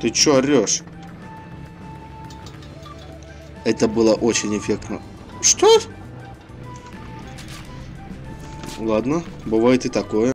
Ты чё орешь? Это было очень эффектно. Что? Ладно, бывает и такое.